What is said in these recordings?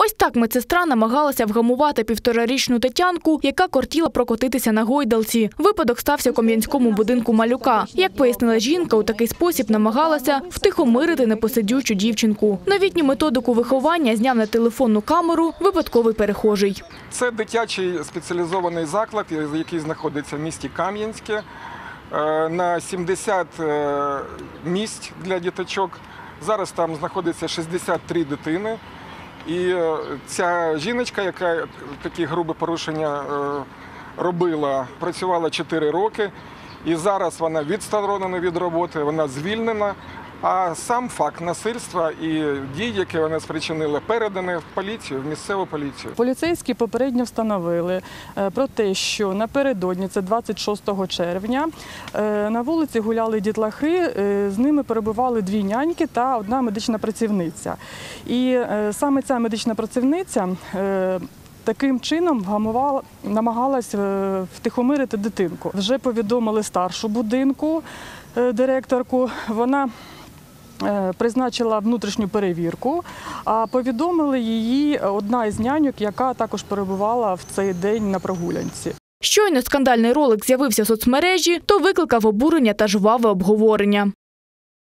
Ось так медсестра намагалася вгамувати півторарічну Тетянку, яка кортіла прокотитися на гойдалці. Випадок стався у Кам'янському будинку малюка. Як пояснила жінка, у такий спосіб намагалася втихомирити непосидючу дівчинку. Новітню методику виховання зняв на телефонну камеру випадковий перехожий. Це дитячий спеціалізований заклад, який знаходиться в місті Кам'янське. Е, На 70 е, місць для діточок. Зараз там знаходиться 63 дитини. І е, ця жіночка, яка такі грубі порушення е, робила, працювала 4 роки. І зараз вона відсторонена від роботи, вона звільнена. А сам факт насильства і дій, які вона спричинила, передані в поліцію, в місцеву поліцію. Поліцейські попередньо встановили е, про те, що напередодні, це 26 червня, е, на вулиці гуляли дітлахи, е, з ними перебували дві няньки та одна медична працівниця. І саме ця медична працівниця. Таким чином вгамувала, намагалась втихомирити дитинку. Вже повідомили старшу будинку директорку. Вона призначила внутрішню перевірку, а повідомили її одна із няньок, яка також перебувала в цей день на прогулянці. Щойно скандальний ролик з'явився в соцмережі, то викликав обурення та жваве обговорення.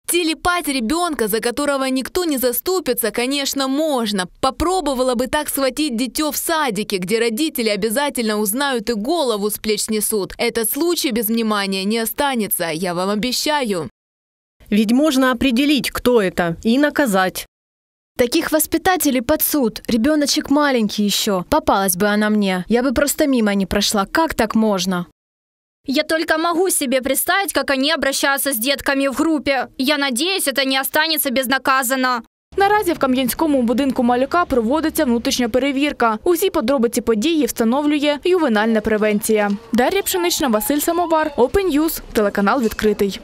Телепать ребенка, за которого никто не заступится, конечно, можно. Попробовала бы так схватить дитё в садике, где родители обязательно узнают и голову с плеч снесут. Этот случай без внимания не останется, я вам обещаю. Ведь можно определить, кто это, и наказать. Таких воспитателей под суд. Ребеночек маленький еще. Попалась бы она мне. Я бы просто мимо не прошла. Как так можно? Я только могу себе представить, как они обращаются с детками в группе. Я надеюсь, это не останется безнаказанно. Наразі в Кам'янському будинку малюка проводиться внутрішня перевірка. Усі подробиці події встановлює ювенальна превенція. Дар'я Пшенична, Василь Самовар, Open News, телеканал відкритий.